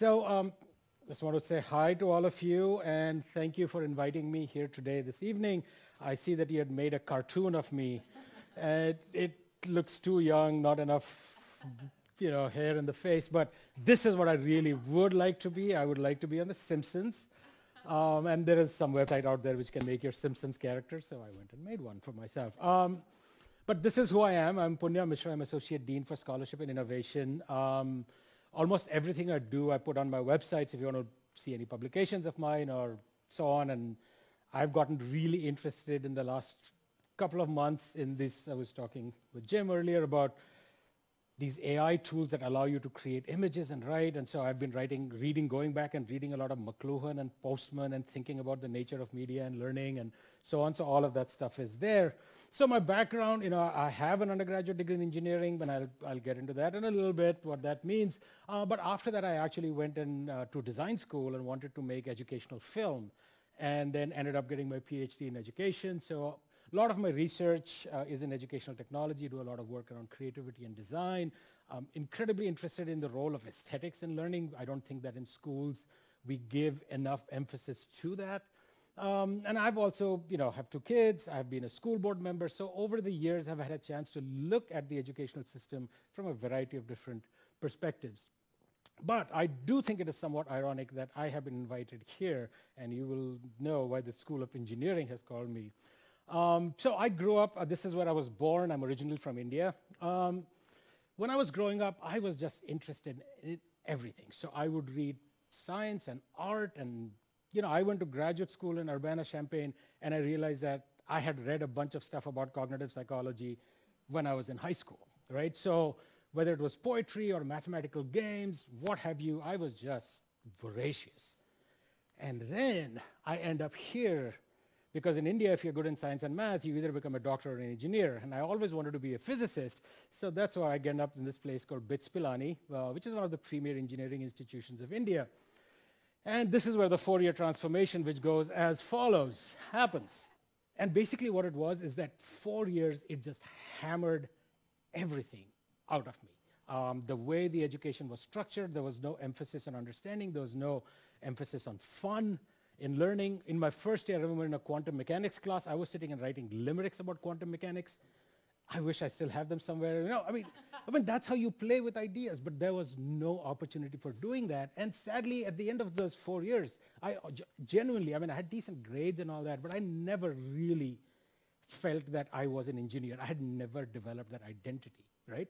So um, just want to say hi to all of you and thank you for inviting me here today this evening. I see that you had made a cartoon of me. it, it looks too young, not enough you know, hair in the face, but this is what I really would like to be. I would like to be on The Simpsons. Um, and there is some website out there which can make your Simpsons character, so I went and made one for myself. Um, but this is who I am. I'm Punya Mishra. I'm Associate Dean for Scholarship and Innovation. Um, almost everything I do, I put on my websites if you want to see any publications of mine or so on. And I've gotten really interested in the last couple of months in this. I was talking with Jim earlier about these AI tools that allow you to create images and write. And so I've been writing, reading, going back and reading a lot of McLuhan and Postman and thinking about the nature of media and learning and so on. So all of that stuff is there. So my background, you know, I have an undergraduate degree in engineering, but I'll, I'll get into that in a little bit, what that means. Uh, but after that, I actually went in, uh, to design school and wanted to make educational film and then ended up getting my PhD in education. So a lot of my research uh, is in educational technology, do a lot of work around creativity and design. I'm incredibly interested in the role of aesthetics in learning. I don't think that in schools we give enough emphasis to that. Um, and I've also, you know, have two kids. I've been a school board member. So over the years, I've had a chance to look at the educational system from a variety of different perspectives. But I do think it is somewhat ironic that I have been invited here, and you will know why the School of Engineering has called me. Um, so I grew up, uh, this is where I was born. I'm originally from India. Um, when I was growing up, I was just interested in everything. So I would read science and art and, you know, I went to graduate school in Urbana-Champaign and I realized that I had read a bunch of stuff about cognitive psychology when I was in high school, right? So whether it was poetry or mathematical games, what have you, I was just voracious. And then I end up here because in India, if you're good in science and math, you either become a doctor or an engineer. And I always wanted to be a physicist. So that's why I ended up in this place called BITS Pilani, uh, which is one of the premier engineering institutions of India. And this is where the Fourier transformation, which goes as follows, happens. And basically what it was is that four years, it just hammered everything out of me. Um, the way the education was structured, there was no emphasis on understanding, there was no emphasis on fun in learning. In my first year, I remember in a quantum mechanics class, I was sitting and writing limericks about quantum mechanics. I wish I still have them somewhere. You know, I mean, I mean that's how you play with ideas. But there was no opportunity for doing that. And sadly, at the end of those four years, I genuinely, I mean, I had decent grades and all that, but I never really felt that I was an engineer. I had never developed that identity, right?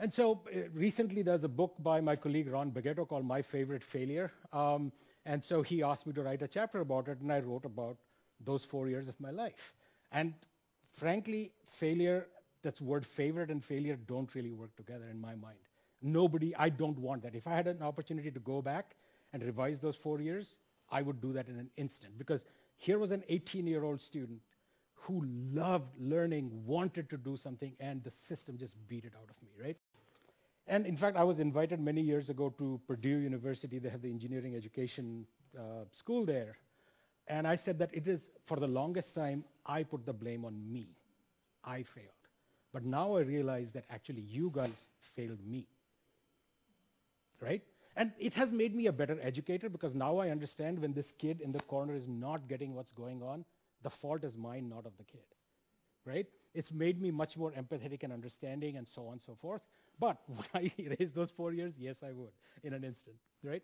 And so uh, recently there's a book by my colleague Ron Beghetto called My Favorite Failure. Um, and so he asked me to write a chapter about it, and I wrote about those four years of my life. And frankly, failure, that's word favorite and failure don't really work together in my mind. Nobody, I don't want that. If I had an opportunity to go back and revise those four years, I would do that in an instant because here was an 18 year old student who loved learning, wanted to do something, and the system just beat it out of me, right? And in fact, I was invited many years ago to Purdue University. They have the engineering education uh, school there. And I said that it is, for the longest time, I put the blame on me. I failed. But now I realize that actually you guys failed me. Right? And it has made me a better educator because now I understand when this kid in the corner is not getting what's going on, the fault is mine, not of the kid. Right? It's made me much more empathetic and understanding and so on and so forth. But would I erase those four years? Yes, I would in an instant, right?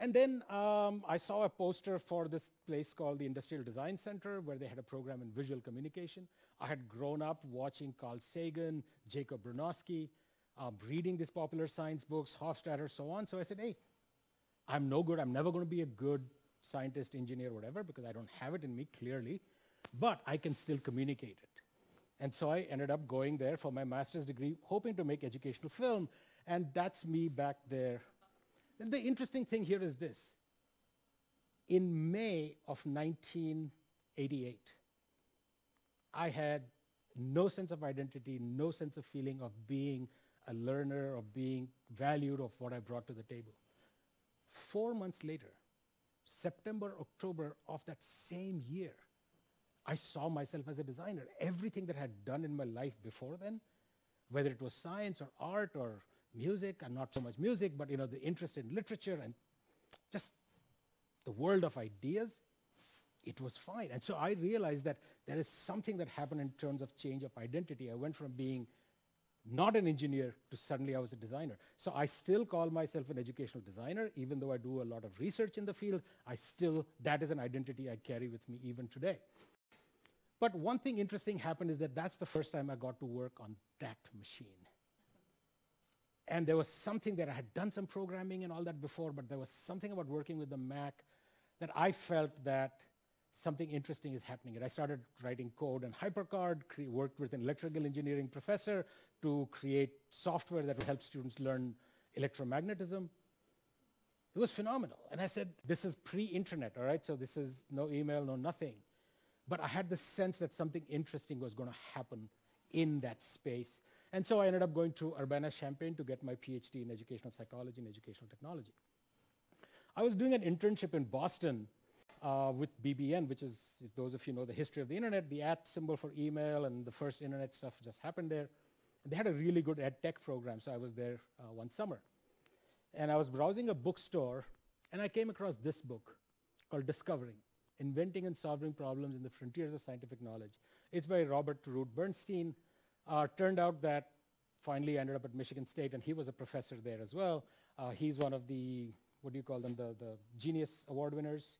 And then um, I saw a poster for this place called the Industrial Design Center where they had a program in visual communication. I had grown up watching Carl Sagan, Jacob Bronowski, um, reading these popular science books, Hofstadter, so on. So I said, hey, I'm no good. I'm never going to be a good scientist, engineer, whatever, because I don't have it in me clearly, but I can still communicate it. And so I ended up going there for my master's degree, hoping to make educational film. And that's me back there. And the interesting thing here is this. In May of 1988, I had no sense of identity, no sense of feeling of being a learner, of being valued of what I brought to the table. Four months later, September, October of that same year, I saw myself as a designer. Everything that I had done in my life before then, whether it was science or art or music, and not so much music, but you know, the interest in literature and just the world of ideas, it was fine. And so I realized that there is something that happened in terms of change of identity. I went from being not an engineer to suddenly I was a designer. So I still call myself an educational designer, even though I do a lot of research in the field. I still, that is an identity I carry with me even today. But one thing interesting happened is that that's the first time I got to work on that machine. And there was something that I had done some programming and all that before, but there was something about working with the Mac that I felt that something interesting is happening. And I started writing code and HyperCard, worked with an electrical engineering professor to create software that would help students learn electromagnetism. It was phenomenal. And I said, this is pre-internet, all right? So this is no email, no nothing. But I had the sense that something interesting was going to happen in that space. And so I ended up going to Urbana-Champaign to get my PhD in educational psychology and educational technology. I was doing an internship in Boston uh, with BBN, which is, those of you know the history of the internet, the at symbol for email and the first internet stuff just happened there. And they had a really good ed tech program, so I was there uh, one summer. And I was browsing a bookstore, and I came across this book called Discovering, Inventing and Solving Problems in the Frontiers of Scientific Knowledge. It's by Robert Root Bernstein. Uh, turned out that finally ended up at Michigan State, and he was a professor there as well. Uh, he's one of the, what do you call them, the, the Genius Award winners.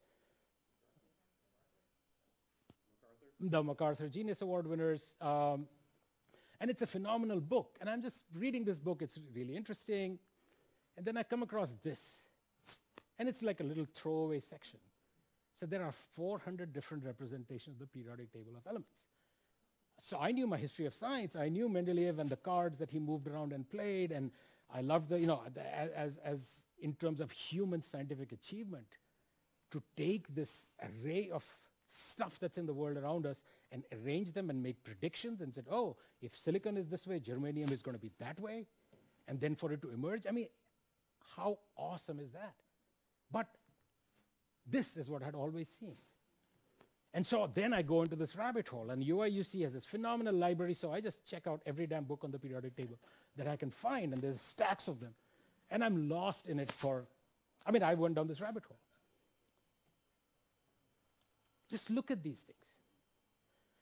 the MacArthur Genius Award winners. Um, and it's a phenomenal book. And I'm just reading this book, it's really interesting. And then I come across this. And it's like a little throwaway section. So there are 400 different representations of the periodic table of elements. So I knew my history of science. I knew Mendeleev and the cards that he moved around and played. And I loved the, you know, the, as, as in terms of human scientific achievement, to take this array of stuff that's in the world around us and arrange them and make predictions and said, oh, if silicon is this way, germanium is going to be that way, and then for it to emerge. I mean, how awesome is that? But this is what I had always seen. And so then I go into this rabbit hole, and UIUC has this phenomenal library, so I just check out every damn book on the periodic table that I can find, and there's stacks of them. And I'm lost in it for, I mean, I went down this rabbit hole. Just look at these things.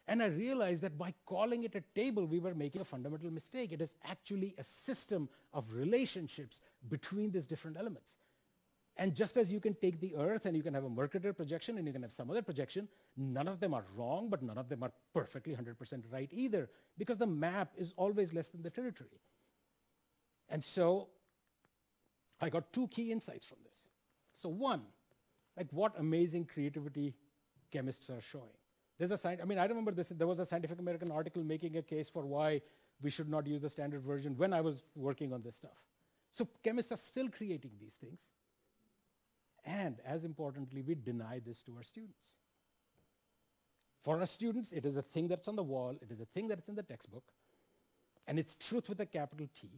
And I realized that by calling it a table, we were making a fundamental mistake. It is actually a system of relationships between these different elements. And just as you can take the Earth and you can have a Mercator projection and you can have some other projection, none of them are wrong, but none of them are perfectly 100% right either, because the map is always less than the territory. And so I got two key insights from this. So one, like what amazing creativity chemists are showing. There's a I mean, I remember this, there was a Scientific American article making a case for why we should not use the standard version when I was working on this stuff. So chemists are still creating these things. And as importantly, we deny this to our students. For our students, it is a thing that's on the wall, it is a thing that's in the textbook, and it's truth with a capital T.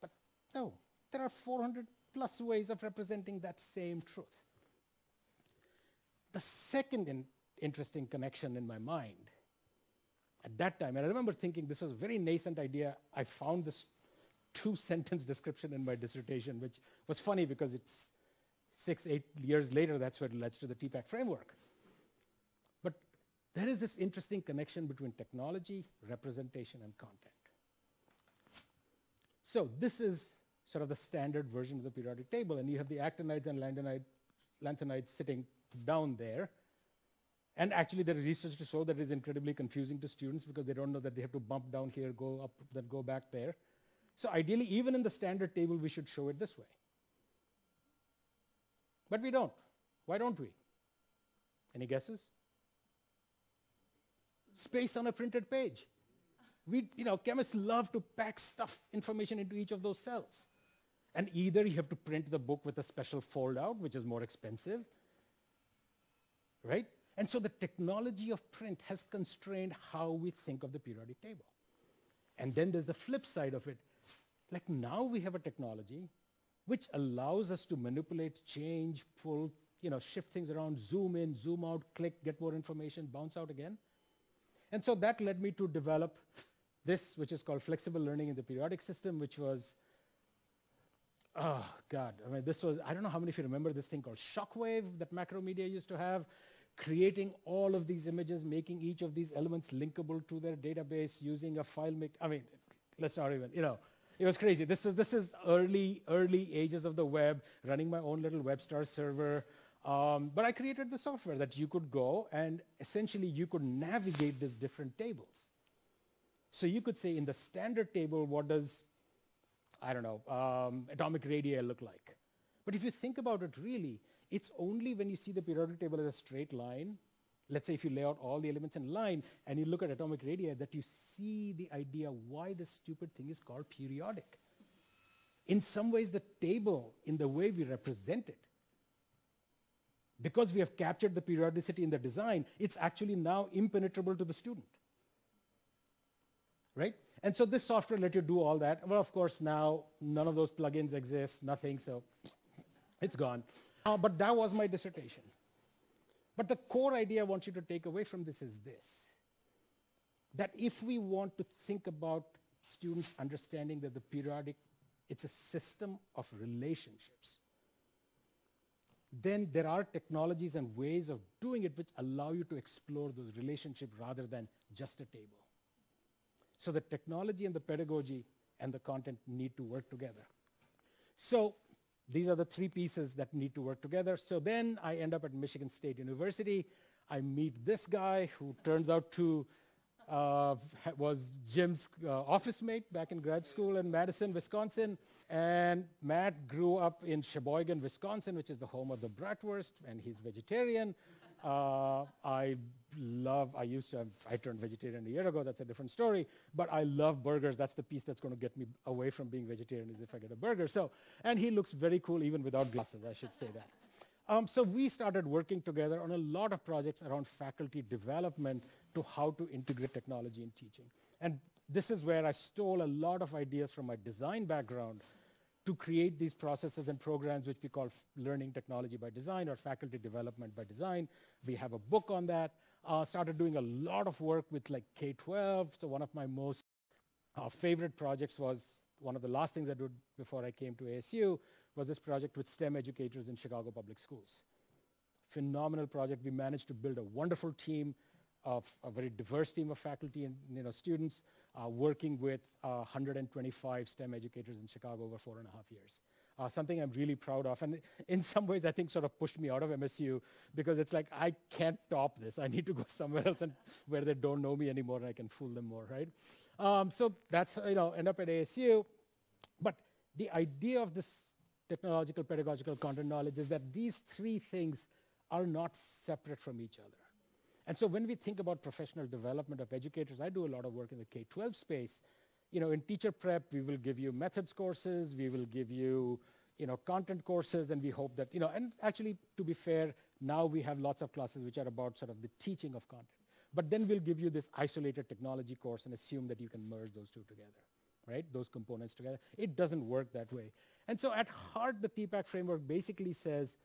But no, there are 400 plus ways of representing that same truth. The second in interesting connection in my mind at that time, and I remember thinking this was a very nascent idea. I found this two sentence description in my dissertation, which was funny because it's six, eight years later, that's what led to the TPACK framework. But there is this interesting connection between technology, representation, and content. So this is sort of the standard version of the periodic table, and you have the actinides and lanthanides sitting down there. And actually, there is research to show that it is incredibly confusing to students because they don't know that they have to bump down here, go up, then go back there. So ideally, even in the standard table, we should show it this way. But we don't. Why don't we? Any guesses? Space on a printed page. We, you know, chemists love to pack stuff, information into each of those cells. And either you have to print the book with a special fold out, which is more expensive, right? And so the technology of print has constrained how we think of the periodic table. And then there's the flip side of it. Like now we have a technology which allows us to manipulate, change, pull, you know, shift things around, zoom in, zoom out, click, get more information, bounce out again. And so that led me to develop this, which is called flexible learning in the periodic system, which was, oh God, I mean, this was, I don't know how many of you remember this thing called Shockwave that Macromedia used to have, creating all of these images, making each of these elements linkable to their database using a file make, I mean, let's not even, you know, it was crazy. This is, this is early, early ages of the web, running my own little WebStar server. Um, but I created the software that you could go and essentially you could navigate these different tables. So you could say in the standard table, what does, I don't know, um, atomic radii look like? But if you think about it really, it's only when you see the periodic table as a straight line, let's say if you lay out all the elements in line and you look at atomic radii, that you see the idea why this stupid thing is called periodic. In some ways, the table, in the way we represent it, because we have captured the periodicity in the design, it's actually now impenetrable to the student right? And so this software let you do all that. Well, of course, now none of those plugins exist, nothing, so it's gone. Uh, but that was my dissertation. But the core idea I want you to take away from this is this, that if we want to think about students understanding that the periodic, it's a system of relationships, then there are technologies and ways of doing it which allow you to explore those relationships rather than just a table. So the technology and the pedagogy and the content need to work together. So these are the three pieces that need to work together. So then I end up at Michigan State University. I meet this guy who turns out to uh, was Jim's uh, office mate back in grad school in Madison, Wisconsin. And Matt grew up in Sheboygan, Wisconsin, which is the home of the bratwurst, and he's vegetarian. Uh, I love, I used to have, I turned vegetarian a year ago, that's a different story, but I love burgers. That's the piece that's going to get me away from being vegetarian is if I get a burger. So, and he looks very cool even without glasses, I should say that. Um, so we started working together on a lot of projects around faculty development to how to integrate technology in teaching. And this is where I stole a lot of ideas from my design background to create these processes and programs which we call learning technology by design or faculty development by design. We have a book on that. Uh, started doing a lot of work with like K-12. So one of my most uh, favorite projects was one of the last things I did before I came to ASU was this project with STEM educators in Chicago Public Schools. Phenomenal project. We managed to build a wonderful team of a very diverse team of faculty and you know, students working with uh, 125 STEM educators in Chicago over four and a half years. Uh, something I'm really proud of. And in some ways, I think sort of pushed me out of MSU because it's like, I can't top this. I need to go somewhere else and where they don't know me anymore and I can fool them more, right? Um, so that's, you know, end up at ASU. But the idea of this technological, pedagogical content knowledge is that these three things are not separate from each other. And so when we think about professional development of educators, I do a lot of work in the K-12 space. You know, in teacher prep, we will give you methods courses, we will give you, you know, content courses, and we hope that, you know, and actually, to be fair, now we have lots of classes which are about sort of the teaching of content. But then we'll give you this isolated technology course and assume that you can merge those two together, right? Those components together. It doesn't work that way. And so at heart, the TPACK framework basically says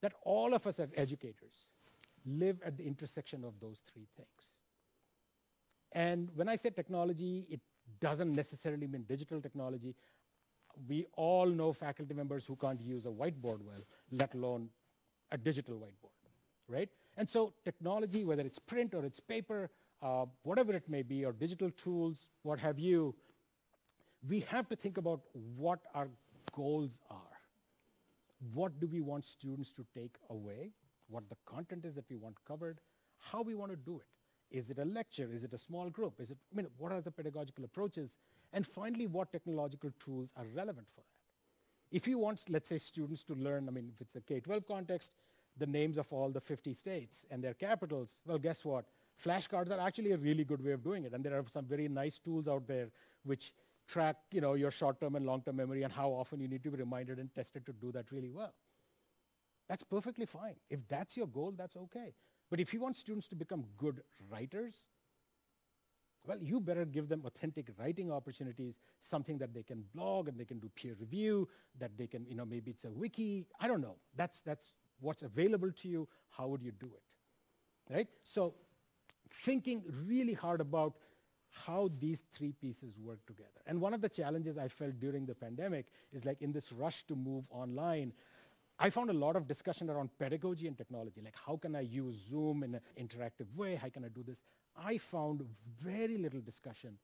that all of us as educators, live at the intersection of those three things. And when I say technology, it doesn't necessarily mean digital technology. We all know faculty members who can't use a whiteboard well, let alone a digital whiteboard, right? And so technology, whether it's print or it's paper, uh, whatever it may be, or digital tools, what have you, we have to think about what our goals are. What do we want students to take away? What the content is that we want covered, how we want to do it. Is it a lecture? Is it a small group? Is it, I mean, what are the pedagogical approaches? And finally, what technological tools are relevant for that? If you want, let's say, students to learn, I mean, if it's a K-12 context, the names of all the 50 states and their capitals, well, guess what? Flashcards are actually a really good way of doing it. And there are some very nice tools out there which track you know, your short-term and long-term memory and how often you need to be reminded and tested to do that really well. That's perfectly fine. If that's your goal, that's okay. But if you want students to become good writers, well, you better give them authentic writing opportunities, something that they can blog and they can do peer review, that they can, you know, maybe it's a wiki. I don't know. That's, that's what's available to you. How would you do it? Right? So thinking really hard about how these three pieces work together. And one of the challenges I felt during the pandemic is like in this rush to move online, I found a lot of discussion around pedagogy and technology, like how can I use Zoom in an interactive way? How can I do this? I found very little discussion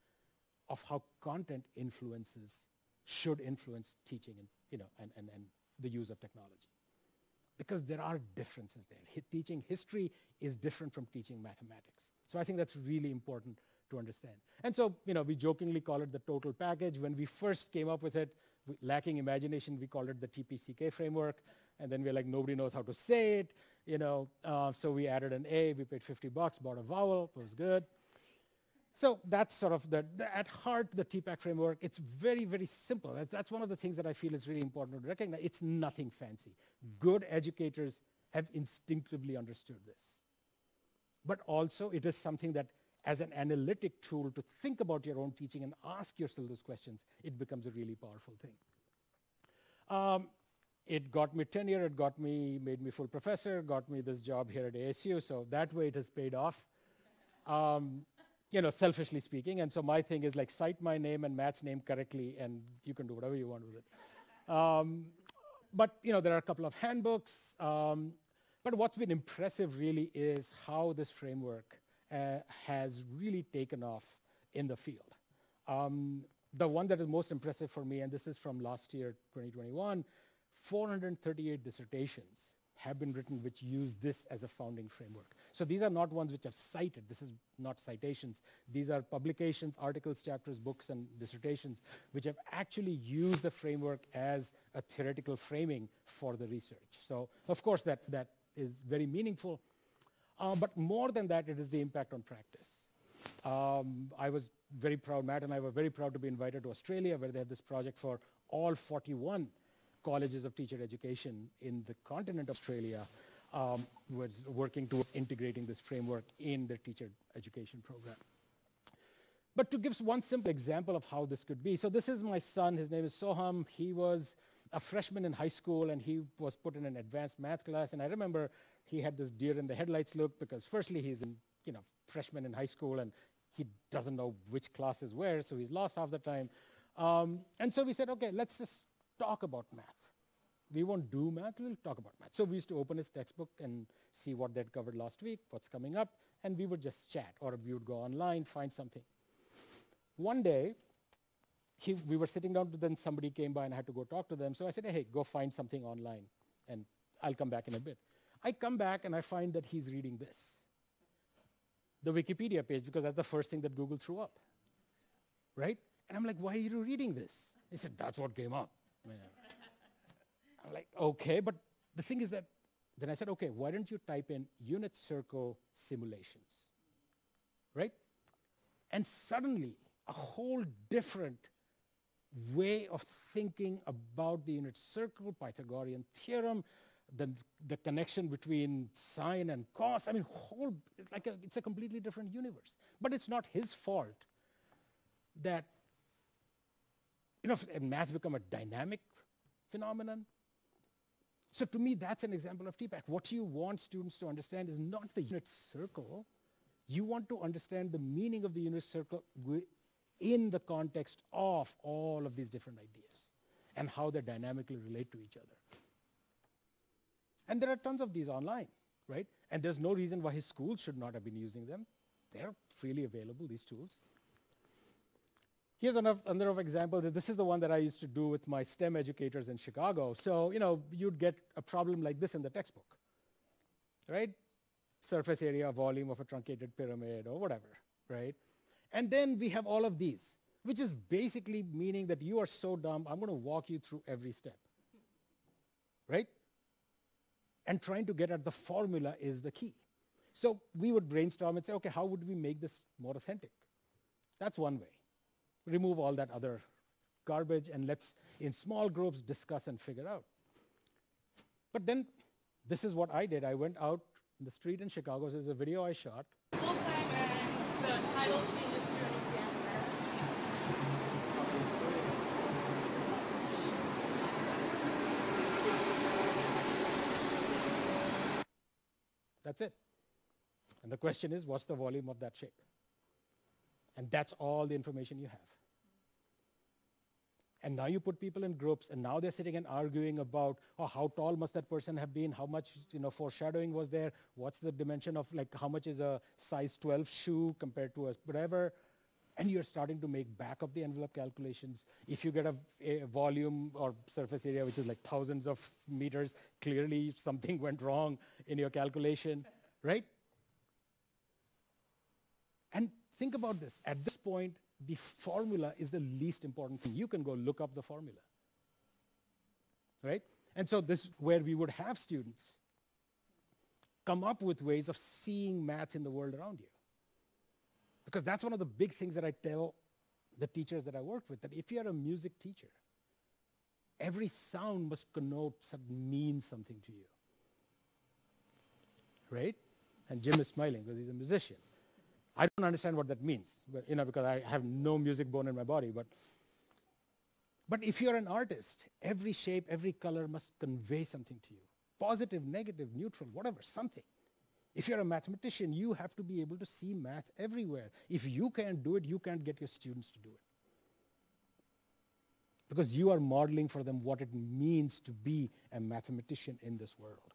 of how content influences, should influence teaching and, you know, and, and, and the use of technology. Because there are differences there. Teaching history is different from teaching mathematics. So I think that's really important to understand. And so, you know, we jokingly call it the total package. When we first came up with it, lacking imagination, we called it the TPCK framework. And then we're like, nobody knows how to say it, you know. Uh, so we added an A, we paid 50 bucks, bought a vowel, it was good. So that's sort of the, the, at heart, the TPACK framework. It's very, very simple. That's, that's one of the things that I feel is really important to recognize. It's nothing fancy. Good educators have instinctively understood this. But also, it is something that as an analytic tool to think about your own teaching and ask yourself those questions, it becomes a really powerful thing. Um, it got me tenure, it got me, made me full professor, got me this job here at ASU, so that way it has paid off. Um, you know, selfishly speaking, and so my thing is like cite my name and Matt's name correctly, and you can do whatever you want with it. Um, but you know, there are a couple of handbooks. Um, but what's been impressive really is how this framework uh, has really taken off in the field. Um, the one that is most impressive for me, and this is from last year, 2021, 438 dissertations have been written which use this as a founding framework. So these are not ones which are cited. This is not citations. These are publications, articles, chapters, books, and dissertations which have actually used the framework as a theoretical framing for the research. So of course that, that is very meaningful. Uh, but more than that, it is the impact on practice. Um, I was very proud, Matt and I were very proud to be invited to Australia where they have this project for all 41 colleges of teacher education in the continent of Australia um, was working towards integrating this framework in their teacher education program. But to give one simple example of how this could be, so this is my son, his name is Soham. He was a freshman in high school and he was put in an advanced math class. And I remember he had this deer in the headlights look because firstly he's in, you know, freshman in high school and he doesn't know which class is where, so he's lost half the time. Um, and so we said, okay, let's just talk about math. We won't do math, we'll talk about math. So we used to open his textbook and see what they'd covered last week, what's coming up, and we would just chat, or we would go online, find something. One day, he, we were sitting down, to then somebody came by and I had to go talk to them. So I said, hey, go find something online, and I'll come back in a bit. I come back and I find that he's reading this, the Wikipedia page, because that's the first thing that Google threw up, right? And I'm like, why are you reading this? He said, that's what came up. I'm like, okay, but the thing is that, then I said, okay, why don't you type in unit circle simulations, right? And suddenly, a whole different way of thinking about the unit circle, Pythagorean theorem, the, the connection between sine and cos. I mean, whole, it's like a, it's a completely different universe. But it's not his fault that, you know, math become a dynamic phenomenon. So to me, that's an example of TPACK. What you want students to understand is not the unit circle. You want to understand the meaning of the unit circle in the context of all of these different ideas and how they dynamically relate to each other. And there are tons of these online, right? And there's no reason why his schools should not have been using them. They're freely available, these tools. Here's another, another example. This is the one that I used to do with my STEM educators in Chicago. So, you know, you'd get a problem like this in the textbook, right? Surface area, volume of a truncated pyramid or whatever, right? And then we have all of these, which is basically meaning that you are so dumb, I'm going to walk you through every step, right? And trying to get at the formula is the key. So we would brainstorm and say, okay, how would we make this more authentic? That's one way remove all that other garbage and let's, in small groups, discuss and figure out. But then this is what I did. I went out in the street in Chicago. There's a video I shot. Full-time and the title changes to an examiner. That's it. And the question is, what's the volume of that shape? And that's all the information you have. And now you put people in groups, and now they're sitting and arguing about, oh, how tall must that person have been? How much, you know, foreshadowing was there? What's the dimension of, like, how much is a size 12 shoe compared to a whatever? And you're starting to make back of the envelope calculations. If you get a, a volume or surface area which is like thousands of meters, clearly something went wrong in your calculation, right? And think about this. At this point, the formula is the least important thing. You can go look up the formula. Right? And so this is where we would have students come up with ways of seeing math in the world around you. Because that's one of the big things that I tell the teachers that I work with, that if you're a music teacher, every sound must connote, mean something to you. Right? And Jim is smiling because he's a musician. I don't understand what that means, but, you know, because I have no music bone in my body. But, but if you're an artist, every shape, every color must convey something to you. Positive, negative, neutral, whatever, something. If you're a mathematician, you have to be able to see math everywhere. If you can't do it, you can't get your students to do it. Because you are modeling for them what it means to be a mathematician in this world,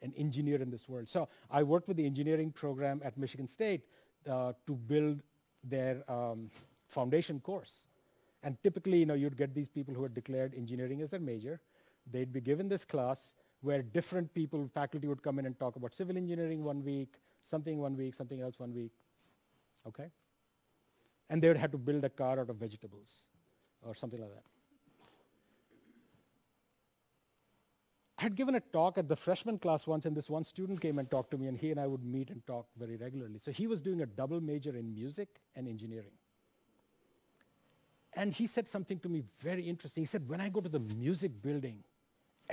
an engineer in this world. So I worked with the engineering program at Michigan State uh, to build their um, foundation course. And typically, you know, you'd get these people who had declared engineering as their major. They'd be given this class where different people, faculty would come in and talk about civil engineering one week, something one week, something else one week. Okay? And they would have to build a car out of vegetables or something like that. I had given a talk at the freshman class once, and this one student came and talked to me, and he and I would meet and talk very regularly. So he was doing a double major in music and engineering. And he said something to me very interesting. He said, When I go to the music building,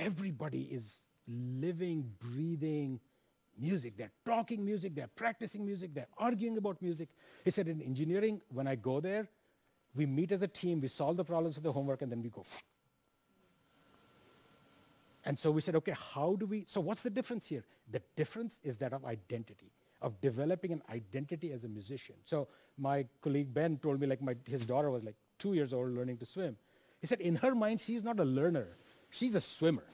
everybody is living, breathing music. They're talking music, they're practicing music, they're arguing about music. He said, In engineering, when I go there, we meet as a team, we solve the problems of the homework, and then we go and so we said, okay, how do we, so what's the difference here? The difference is that of identity, of developing an identity as a musician. So my colleague Ben told me like my, his daughter was like two years old learning to swim. He said in her mind, she's not a learner, she's a swimmer.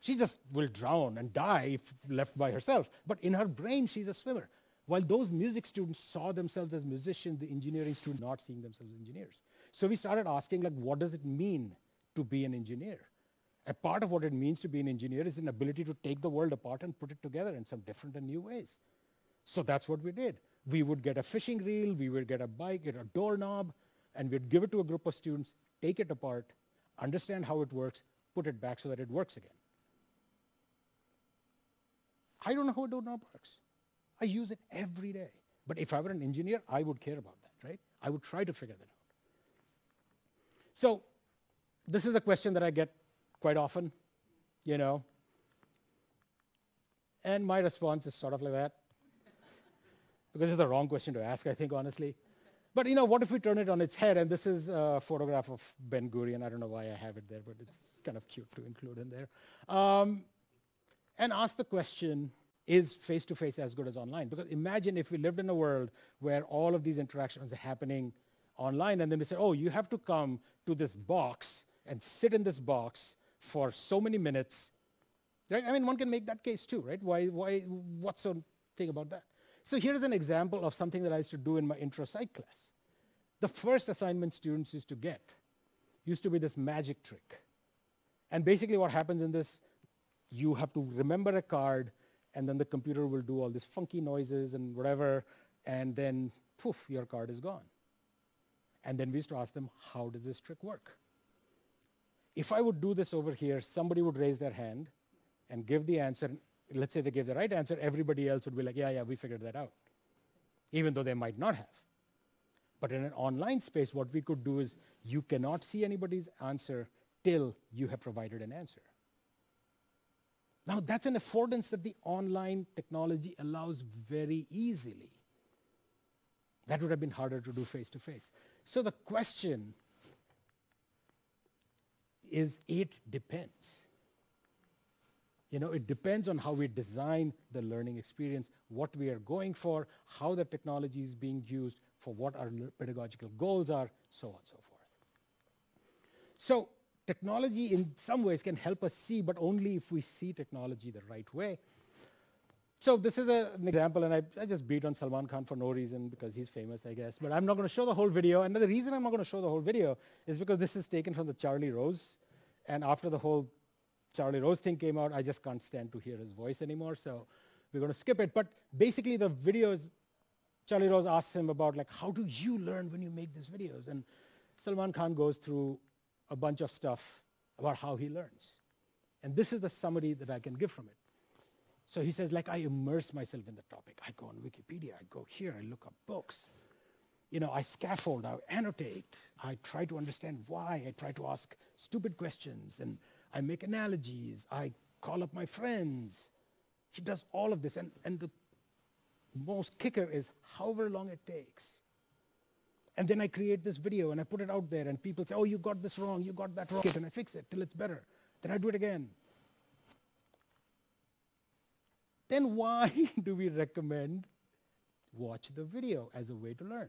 She just will drown and die if left by herself. But in her brain, she's a swimmer. While those music students saw themselves as musicians, the engineering students not seeing themselves as engineers. So we started asking like, what does it mean to be an engineer? A part of what it means to be an engineer is an ability to take the world apart and put it together in some different and new ways. So that's what we did. We would get a fishing reel, we would get a bike, get a doorknob, and we'd give it to a group of students, take it apart, understand how it works, put it back so that it works again. I don't know how a doorknob works. I use it every day. But if I were an engineer, I would care about that, right? I would try to figure that out. So this is a question that I get quite often, you know. And my response is sort of like that. because it's the wrong question to ask, I think, honestly. But you know, what if we turn it on its head? And this is a photograph of Ben Gurion. I don't know why I have it there, but it's kind of cute to include in there. Um, and ask the question, is face-to-face as good as online? Because imagine if we lived in a world where all of these interactions are happening online, and then we say, oh, you have to come to this box and sit in this box for so many minutes. Right? I mean, one can make that case too, right? Why, why, what's so thing about that? So here's an example of something that I used to do in my intro psych class. The first assignment students used to get used to be this magic trick. And basically what happens in this, you have to remember a card, and then the computer will do all these funky noises and whatever, and then poof, your card is gone. And then we used to ask them, how does this trick work? If I would do this over here, somebody would raise their hand and give the answer. Let's say they gave the right answer, everybody else would be like, yeah, yeah, we figured that out, even though they might not have. But in an online space, what we could do is you cannot see anybody's answer till you have provided an answer. Now, that's an affordance that the online technology allows very easily. That would have been harder to do face to face. So the question is it depends. You know, it depends on how we design the learning experience, what we are going for, how the technology is being used for what our pedagogical goals are, so on and so forth. So technology in some ways can help us see, but only if we see technology the right way. So this is a, an example, and I, I, just beat on Salman Khan for no reason because he's famous, I guess. But I'm not going to show the whole video. And the reason I'm not going to show the whole video is because this is taken from the Charlie Rose. And after the whole Charlie Rose thing came out, I just can't stand to hear his voice anymore. So we're going to skip it. But basically, the videos, Charlie Rose asks him about, like, how do you learn when you make these videos? And Salman Khan goes through a bunch of stuff about how he learns. And this is the summary that I can give from it. So he says, like, I immerse myself in the topic. I go on Wikipedia, I go here, I look up books. You know, I scaffold, I annotate, I try to understand why, I try to ask stupid questions, and I make analogies, I call up my friends. She does all of this, and, and the most kicker is however long it takes. And then I create this video and I put it out there, and people say, Oh, you got this wrong, you got that wrong, and I fix it till it's better. Then I do it again. then why do we recommend watch the video as a way to learn?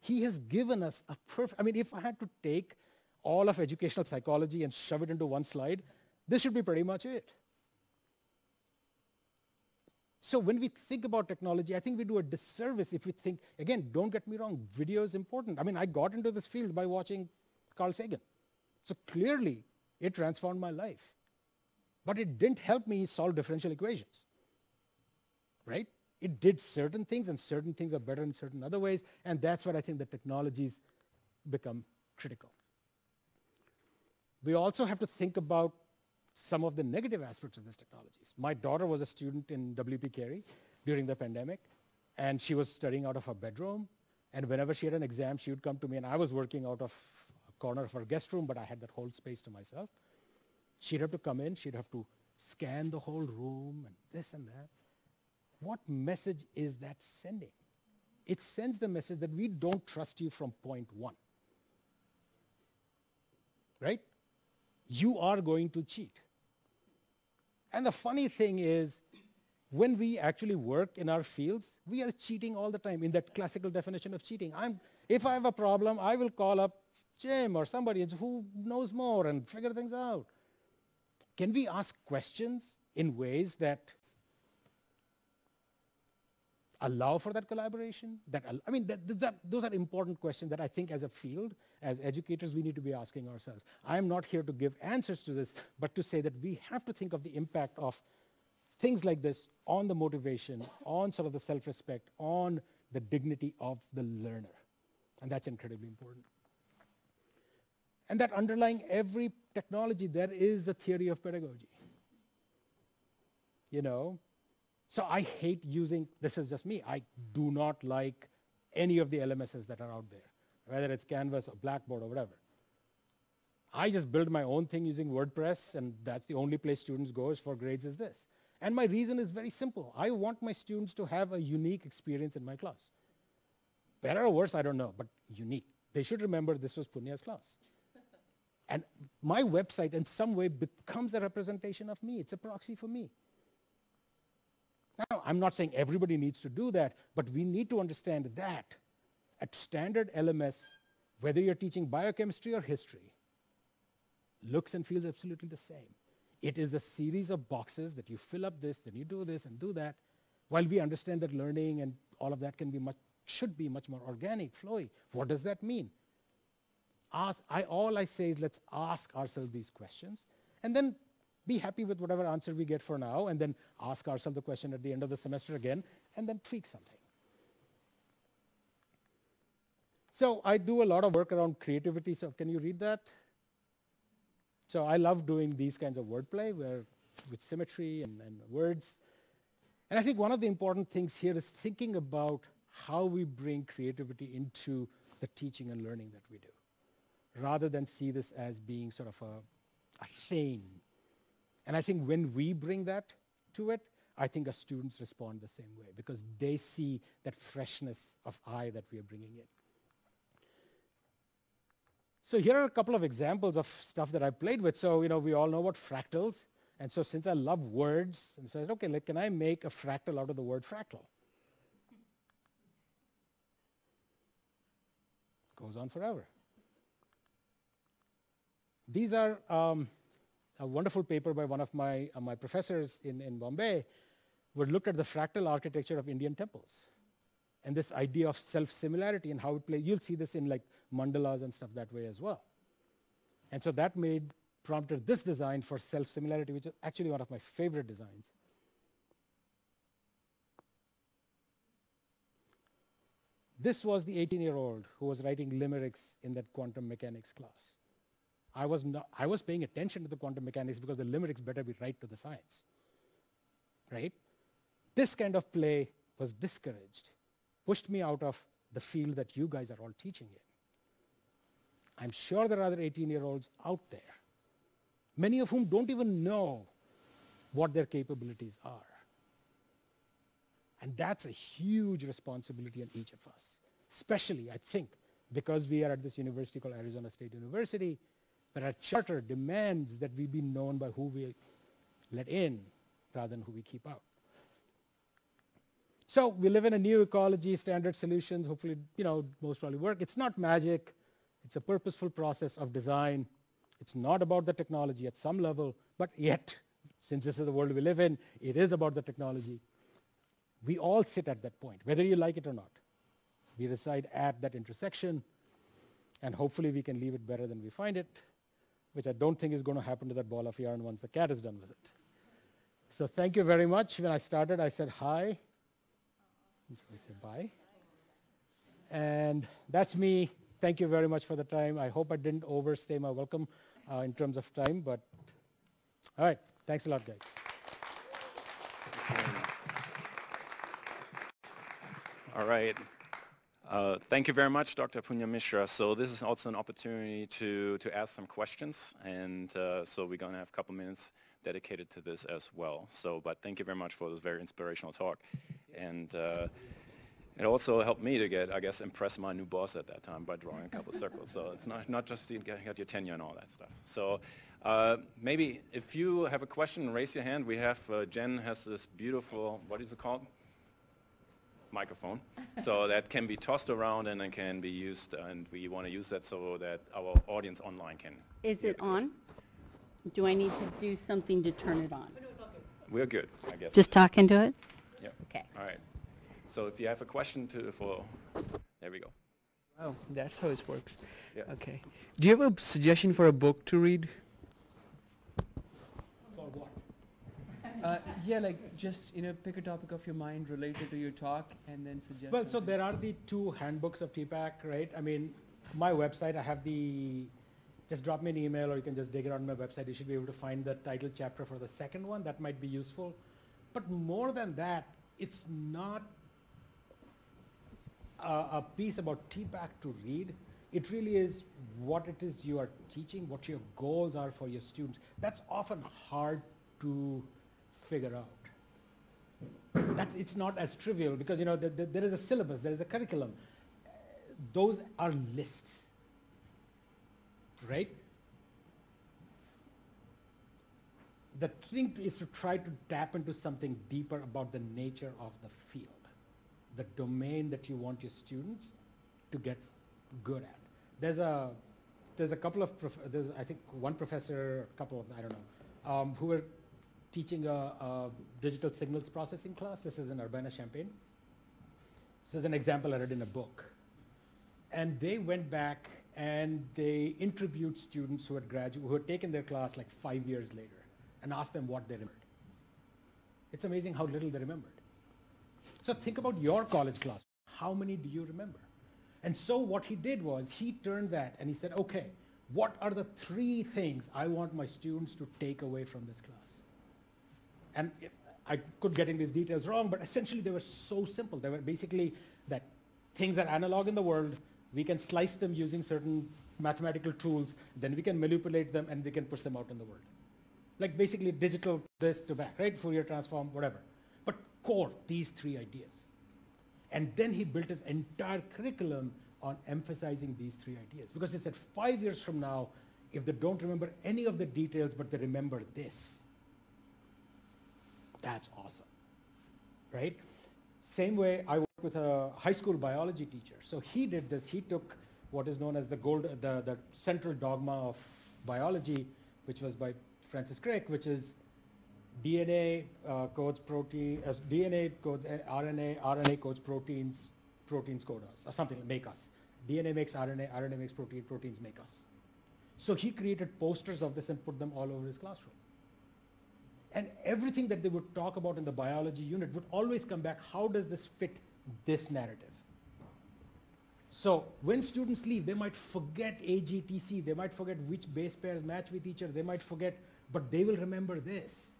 He has given us a perfect, I mean, if I had to take all of educational psychology and shove it into one slide, this should be pretty much it. So when we think about technology, I think we do a disservice if we think, again, don't get me wrong, video is important. I mean, I got into this field by watching Carl Sagan. So clearly, it transformed my life. But it didn't help me solve differential equations. Right? It did certain things, and certain things are better in certain other ways, and that's where I think the technologies become critical. We also have to think about some of the negative aspects of these technologies. My daughter was a student in WP Carey during the pandemic, and she was studying out of her bedroom. And whenever she had an exam, she would come to me, and I was working out of a corner of her guest room, but I had that whole space to myself. She'd have to come in, she'd have to scan the whole room and this and that. What message is that sending? It sends the message that we don't trust you from point one. Right? You are going to cheat. And the funny thing is, when we actually work in our fields, we are cheating all the time in that classical definition of cheating. I'm, if I have a problem, I will call up Jim or somebody who knows more and figure things out. Can we ask questions in ways that allow for that collaboration? That I mean, that, that, those are important questions that I think as a field, as educators, we need to be asking ourselves. I'm not here to give answers to this, but to say that we have to think of the impact of things like this on the motivation, on sort of the self-respect, on the dignity of the learner. And that's incredibly important. And that underlying every technology, there is a theory of pedagogy. You know? So I hate using, this is just me, I do not like any of the LMSs that are out there, whether it's Canvas or Blackboard or whatever. I just build my own thing using WordPress, and that's the only place students go is for grades is this. And my reason is very simple. I want my students to have a unique experience in my class. Better or worse, I don't know, but unique. They should remember this was Punya's class. And my website, in some way, becomes a representation of me. It's a proxy for me. Now, I'm not saying everybody needs to do that, but we need to understand that at standard LMS, whether you're teaching biochemistry or history, looks and feels absolutely the same. It is a series of boxes that you fill up this, then you do this and do that. While we understand that learning and all of that can be much, should be much more organic, flowy, what does that mean? ask, I, all I say is let's ask ourselves these questions and then be happy with whatever answer we get for now and then ask ourselves the question at the end of the semester again and then tweak something. So I do a lot of work around creativity. So can you read that? So I love doing these kinds of wordplay where with symmetry and, and words. And I think one of the important things here is thinking about how we bring creativity into the teaching and learning that we do rather than see this as being sort of a, a thing. And I think when we bring that to it, I think our students respond the same way because they see that freshness of eye that we are bringing in. So here are a couple of examples of stuff that I played with. So, you know, we all know about fractals. And so since I love words, and so I said, okay, like, can I make a fractal out of the word fractal? goes on forever. These are um, a wonderful paper by one of my, uh, my professors in, in Bombay, where looked at the fractal architecture of Indian temples and this idea of self-similarity and how it plays. You'll see this in like mandalas and stuff that way as well. And so that made prompted this design for self-similarity, which is actually one of my favorite designs. This was the 18-year-old who was writing limericks in that quantum mechanics class. I was, not, I was paying attention to the quantum mechanics because the limericks better be right to the science, right? This kind of play was discouraged, pushed me out of the field that you guys are all teaching in. I'm sure there are other 18-year-olds out there, many of whom don't even know what their capabilities are. And that's a huge responsibility on each of us, especially, I think, because we are at this university called Arizona State University, where our charter demands that we be known by who we let in rather than who we keep out. So we live in a new ecology, standard solutions, hopefully, you know, most probably work. It's not magic. It's a purposeful process of design. It's not about the technology at some level, but yet, since this is the world we live in, it is about the technology. We all sit at that point, whether you like it or not. We reside at that intersection, and hopefully we can leave it better than we find it, which I don't think is going to happen to that ball of yarn once the cat is done with it. So thank you very much. When I started, I said hi. I said bye. And that's me thank you very much for the time. I hope I didn't overstay my welcome uh, in terms of time, but all right. Thanks a lot, guys. All right. Uh, thank you very much, Dr. Punya Mishra. So this is also an opportunity to, to ask some questions, and uh, so we're going to have a couple minutes dedicated to this as well. So, but thank you very much for this very inspirational talk. And uh, it also helped me to get, I guess, impress my new boss at that time by drawing a couple circles. So it's not, not just you got your tenure and all that stuff. So uh, maybe if you have a question, raise your hand. We have, uh, Jen has this beautiful, what is it called? Microphone. so that can be tossed around and it can be used, uh, and we want to use that so that our audience online can. Is it on? Do I need to do something to turn it on? We're good, I guess. Just talk into it? Yeah. Okay. All right. So if you have a question to for, there we go. Oh, that's how it works. Yeah. Okay. Do you have a suggestion for a book to read? For what? Uh, yeah, like just you know, pick a topic of your mind related to your talk, and then suggest. Well, so there are the two handbooks of TPACK, right? I mean, my website, I have the, just drop me an email or you can just dig it on my website. You should be able to find the title chapter for the second one. That might be useful. But more than that, it's not a, a piece about TPACK to read. It really is what it is you are teaching, what your goals are for your students. That's often hard to figure out. That's, it's not as trivial because you know the, the, there is a syllabus, there is a curriculum. Those are lists, right? The thing is to try to tap into something deeper about the nature of the field, the domain that you want your students to get good at. There's a there's a couple of there's I think one professor, a couple of I don't know, um, who were teaching a, a digital signals processing class. This is in Urbana-Champaign. So as an example I read in a book. And they went back and they interviewed students who had graduated, who had taken their class like five years later and asked them what they remembered. It's amazing how little they remembered. So think about your college class. How many do you remember? And so what he did was he turned that and he said, okay, what are the three things I want my students to take away from this class? And I could get in these details wrong, but essentially they were so simple. They were basically that things are analog in the world. We can slice them using certain mathematical tools. Then we can manipulate them and we can push them out in the world. Like basically digital this to back, right? Fourier transform, whatever. But core, these three ideas. And then he built his entire curriculum on emphasizing these three ideas. Because he said five years from now, if they don't remember any of the details, but they remember this, that's awesome, right? Same way I work with a high school biology teacher. So he did this. He took what is known as the gold, the, the central dogma of biology, which was by Francis Crick, which is DNA uh, codes protein, uh, DNA codes uh, RNA, RNA codes proteins, proteins code us, or something, make us. DNA makes RNA, RNA makes protein, proteins make us. So he created posters of this and put them all over his classroom. And everything that they would talk about in the biology unit would always come back, how does this fit this narrative? So when students leave, they might forget AGTC, they might forget which base pairs match with each other, they might forget, but they will remember this.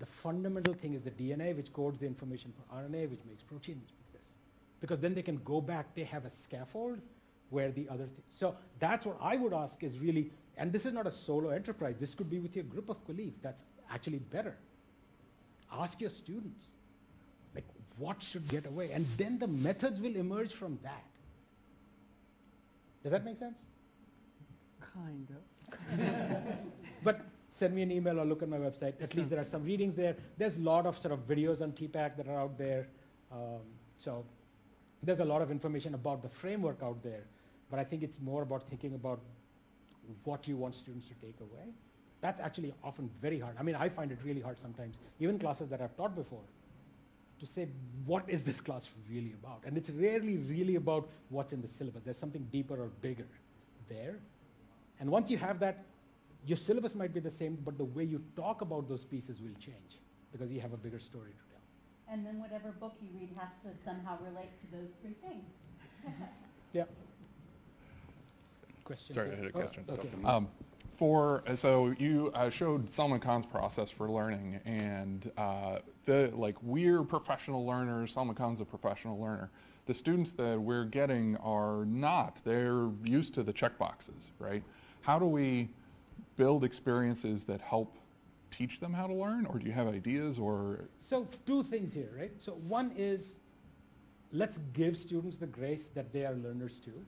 The fundamental thing is the DNA, which codes the information for RNA, which makes protein, which makes this. Because then they can go back, they have a scaffold where the other things. So that's what I would ask is really, and this is not a solo enterprise, this could be with your group of colleagues, that's actually better. Ask your students, like what should get away? And then the methods will emerge from that. Does that make sense? Kind of. But send me an email or look at my website. At least there are some readings there. There's a lot of sort of videos on TPACK that are out there. Um, so there's a lot of information about the framework out there. But I think it's more about thinking about what you want students to take away. That's actually often very hard. I mean, I find it really hard sometimes, even classes that I've taught before, to say, what is this class really about? And it's rarely really about what's in the syllabus. There's something deeper or bigger there. And once you have that, your syllabus might be the same, but the way you talk about those pieces will change because you have a bigger story to tell. And then whatever book you read has to somehow relate to those three things. Yeah. Question? Sorry, I here? had a Oh, question. okay. Um, For, so you uh, showed Salman Khan's process for learning and uh, the, like, we're professional learners, Salman Khan's a professional learner. The students that we're getting are not, they're used to the checkboxes, right? How do we build experiences that help teach them how to learn, or do you have ideas, or, So two things here, right? So one is, let's give students the grace that they are learners too,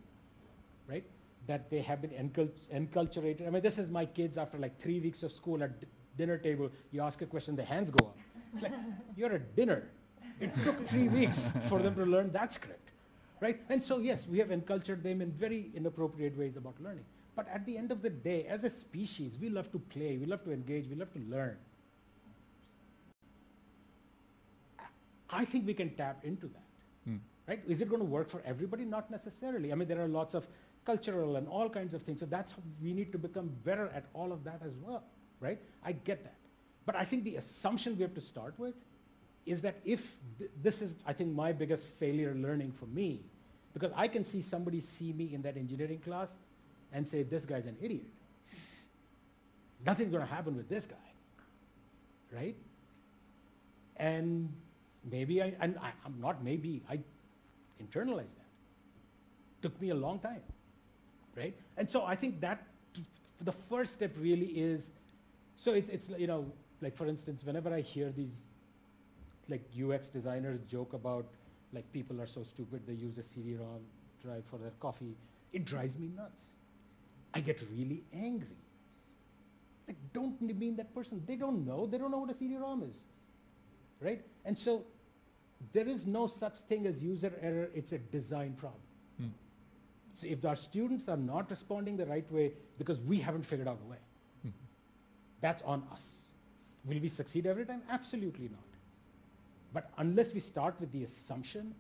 right? That they have been encult- enculturated. I mean, this is my kids after like three weeks of school at d- dinner table. You ask a question, the hands go up. It's like, you're at dinner. It took three weeks for them to learn that script, right? And so yes, we have enculturated them in very inappropriate ways about learning. But at the end of the day, as a species, we love to play, we love to engage, we love to learn. I think we can tap into that. Right? Is it going to work for everybody? Not necessarily. I mean, there are lots of cultural and all kinds of things. So that's how we need to become better at all of that as well. Right? I get that. But I think the assumption we have to start with is that if th- this is, I think, my biggest failure learning for me, because I can see somebody see me in that engineering class and say, this guy's an idiot. Nothing's going to happen with this guy. Right? And maybe I, and I, I'm not maybe, I internalized that. Took me a long time, right? And so I think that the first step really is, so it's, it's, you know, like for instance, whenever I hear these like UX designers joke about like people are so stupid, they use a CD-ROM drive for their coffee, it drives me nuts. I get really angry. Like, don't mean that person. They don't know. They don't know what a CD-ROM is, right? And so there is no such thing as user error. It's a design problem. So if our students are not responding the right way because we haven't figured out a way, that's on us. Will we succeed every time? Absolutely not. But unless we start with the assumption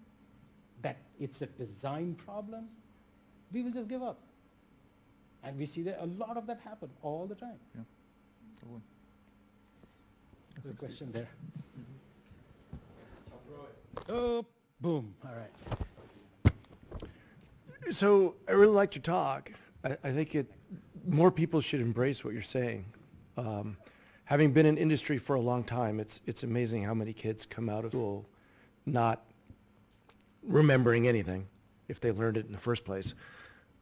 that it's a design problem, we will just give up. And we see that a lot of that happen all the time. totally. Good question there. Oh, boom, all right. So I really liked your talk. I, I think it, more people should embrace what you're saying. Um, having been in industry for a long time, it's, it's amazing how many kids come out of school not remembering anything if they learned it in the first place.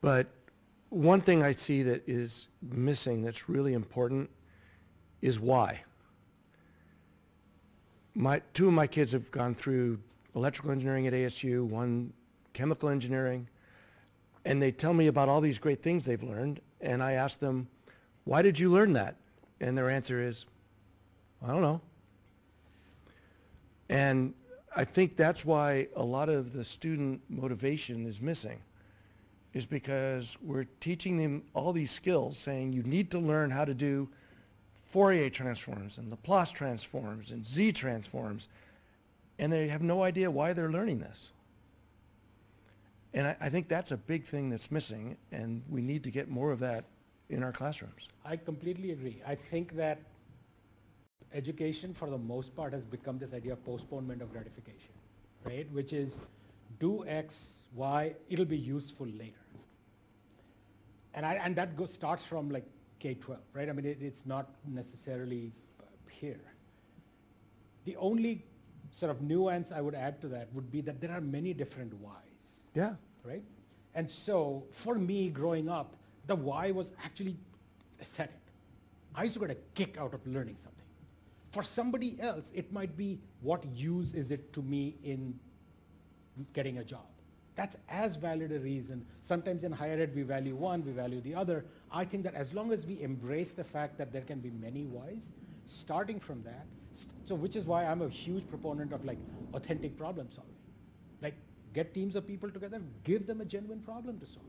But one thing I see that is missing that's really important is why. My, two of my kids have gone through electrical engineering at ASU, one chemical engineering, and they tell me about all these great things they've learned, and I ask them, why did you learn that? And their answer is, I don't know. And I think that's why a lot of the student motivation is missing. is because we're teaching them all these skills, saying you need to learn how to do Fourier transforms and Laplace transforms and Z transforms, and they have no idea why they're learning this. And I, I think that's a big thing that's missing, and we need to get more of that in our classrooms. I completely agree. I think that education, for the most part, has become this idea of postponement of gratification, right? Which is do X, Y, it'll be useful later. And, I, and that goes, starts from like K-12, right? I mean, it, it's not necessarily here. The only sort of nuance I would add to that would be that there are many different whys Yeah. right? And so for me growing up, the why was actually aesthetic. I used to get a kick out of learning something. For somebody else, it might be what use is it to me in getting a job. That's as valid a reason. Sometimes in higher ed, we value one, we value the other. I think that as long as we embrace the fact that there can be many whys, starting from that, so which is why I'm a huge proponent of like authentic problem solving. Get teams of people together, give them a genuine problem to solve.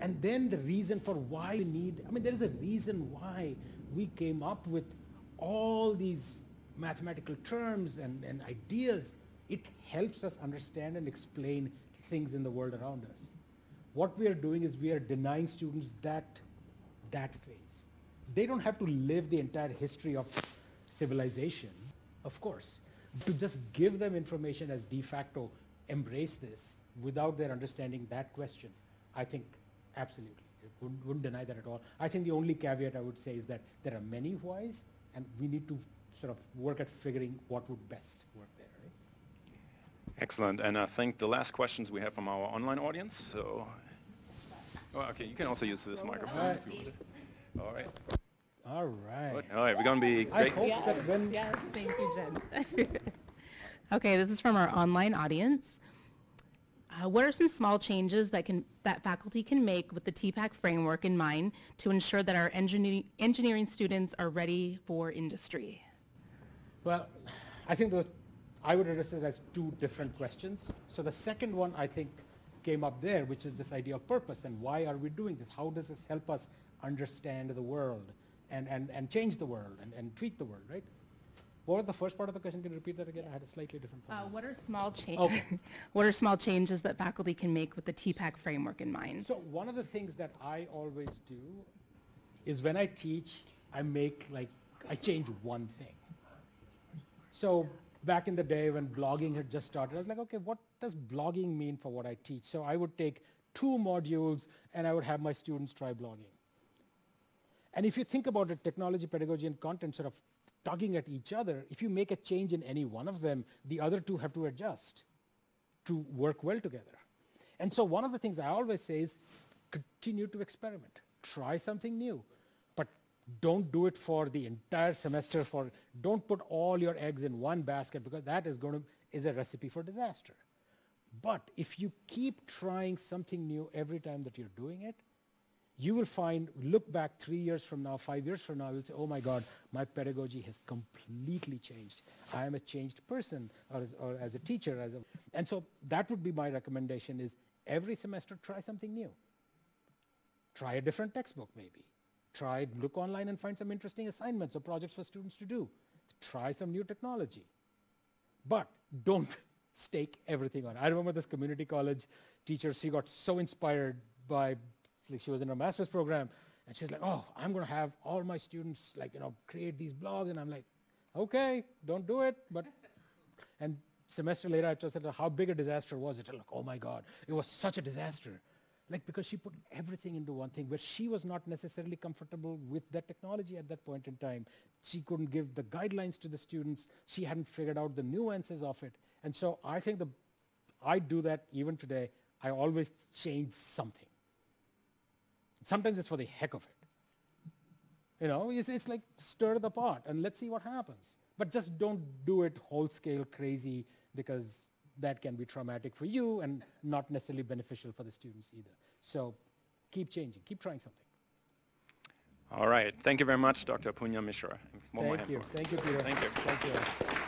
And then the reason for why we need, I mean, there is a reason why we came up with all these mathematical terms and, and ideas. It helps us understand and explain things in the world around us. What we are doing is we are denying students that, that phase. They don't have to live the entire history of civilization, of course. To just give them information as de facto, embrace this without their understanding that question, I think absolutely. It wouldn't, wouldn't deny that at all. I think the only caveat I would say is that there are many whys, and we need to sort of work at figuring what would best work there. Right? Excellent. And I think the last questions we have from our online audience. So, oh, okay, you can also use this microphone if you want. to. All right. All right. Good. All right, we're going to be I great. hope that when Yes, thank you, Jen. okay, this is from our online audience. Uh, what are some small changes that can that faculty can make with the TPACK framework in mind to ensure that our engineering engineering students are ready for industry? Well, I think those, I would address it as two different questions. So the second one, I think, came up there, which is this idea of purpose and why are we doing this? How does this help us understand the world and, and, and change the world and, and tweak the world, right? What was the first part of the question? Can you repeat that again? I had a slightly different Uh, what are small cha- Okay. What are small changes that faculty can make with the TPACK framework in mind? So one of the things that I always do is when I teach, I make like, I change one thing. So back in the day when blogging had just started, I was like, okay, what does blogging mean for what I teach? So I would take two modules and I would have my students try blogging. And if you think about it, technology, pedagogy, and content sort of tugging at each other, if you make a change in any one of them, the other two have to adjust to work well together. And so one of the things I always say is continue to experiment. Try something new. But don't do it for the entire semester for don't put all your eggs in one basket because that is going to is a recipe for disaster. But if you keep trying something new every time that you're doing it, you will find, look back three years from now, five years from now, you'll say, oh my God, my pedagogy has completely changed. I am a changed person or as, or as a teacher. As a, and so that would be my recommendation is every semester try something new. Try a different textbook maybe. Try, look online and find some interesting assignments or projects for students to do. Try some new technology. But don't stake everything on. I remember this community college teacher, she got so inspired by, like she was in her master's program, and she's like, oh, I'm going to have all my students, like, you know, create these blogs. And I'm like, okay, don't do it. But, and semester later, I just said, how big a disaster was it? Like, oh my God, it was such a disaster. Like, because she put everything into one thing where she was not necessarily comfortable with that technology at that point in time. She couldn't give the guidelines to the students. She hadn't figured out the nuances of it. And so I think the, I do that even today. I always change something. Sometimes it's for the heck of it. You know, it's, it's like stir the pot and let's see what happens. But just don't do it whole scale crazy because that can be traumatic for you and not necessarily beneficial for the students either. So keep changing, keep trying something. All right. Thank you very much, Dr. Punya Mishra. One Thank you. for- Thank you, Peter. Thank you. Thank you.